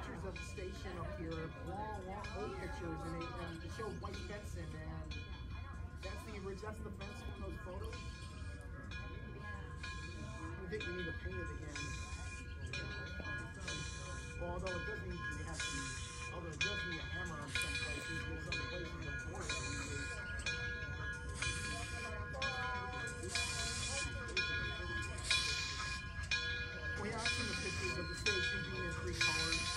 pictures of the station up here, long, long old pictures, and they, and they show white fencing, and that's the original, that's the fence from those photos. I think we need to paint it again. Well, although it does need we have to, although it does need a hammer on some places, there's other places that board that we use. We have some pictures of the station being in three colors.